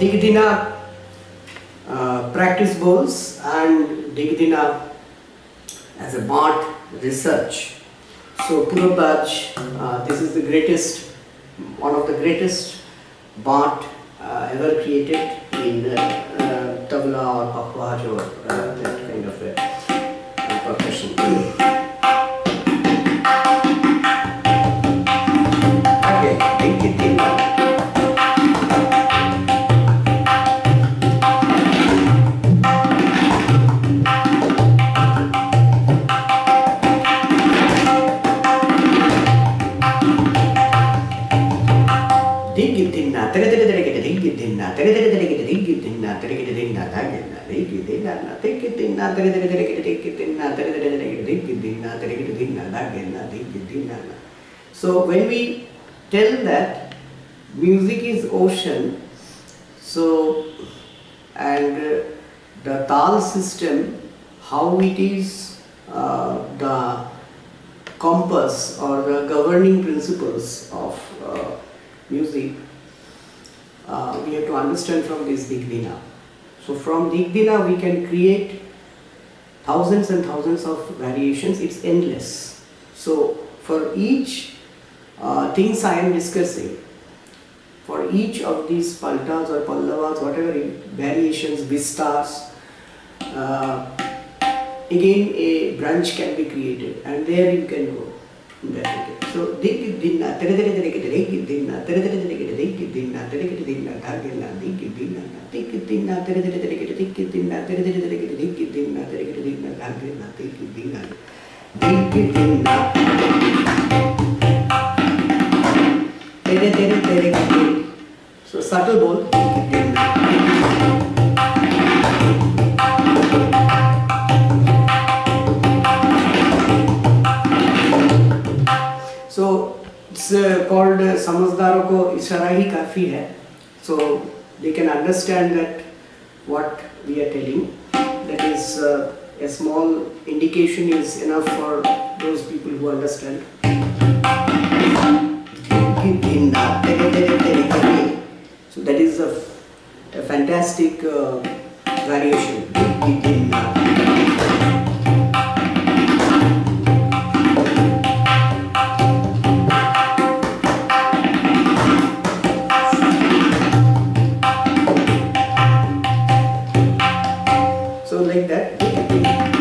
Digdina uh, practice bowls and Digdina as a Bant research. So Purab Baj, uh, this is the greatest, one of the greatest Bant uh, ever created in uh, uh, tabla or pakhwaj or uh, that kind of a, percussion. Digitina, Tretretric, Digitina, Tretric, Digitina, Tricitina, Tagina, Digitina, Tricitina, Tricitina, Tricitina, Tricitina, Tagina, Digitina. So when we tell that music is ocean, so and uh, the Tal system, how it is uh, the compass or the governing principles of. Uh, music, uh, we have to understand from this Digdina. So from Digdina we can create thousands and thousands of variations, it's endless. So for each uh, things I am discussing, for each of these paltas or pallavas, whatever variations, vistas, uh, again a branch can be created and there you can go. So dig dinna tere tere tere kete dig dinna tere tere tere kete dig dinna tere kete dinna dhagena dig dinna dig dinna tere tere tere kete dig dinna tere tere tere kete dig dinna tere kete dinna dhagena dig dinna dig dinna tere tere tere kete so subtle bol dig dinna called समझदारों को इशारा ही काफ़ी है so they can understand that what we are telling that is a small indication is enough for those people who understand so that is a fantastic variation Thank you. Amen.